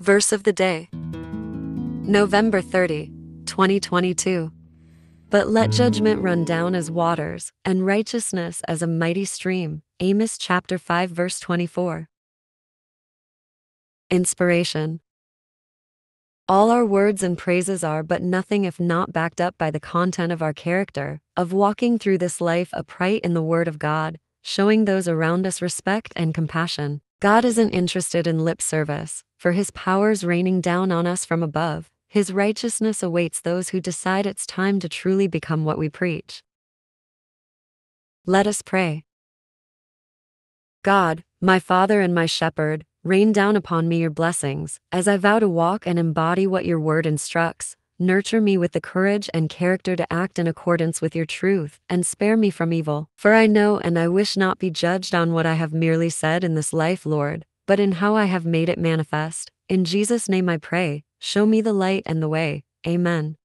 Verse of the day November 30, 2022. But let judgment run down as waters, and righteousness as a mighty stream. Amos chapter 5, verse 24. Inspiration All our words and praises are but nothing if not backed up by the content of our character, of walking through this life upright in the Word of God, showing those around us respect and compassion. God isn't interested in lip service, for his powers raining down on us from above. His righteousness awaits those who decide it's time to truly become what we preach. Let us pray. God, my Father and my Shepherd, rain down upon me your blessings, as I vow to walk and embody what your word instructs. Nurture me with the courage and character to act in accordance with your truth, and spare me from evil. For I know and I wish not be judged on what I have merely said in this life, Lord, but in how I have made it manifest. In Jesus' name I pray, show me the light and the way. Amen.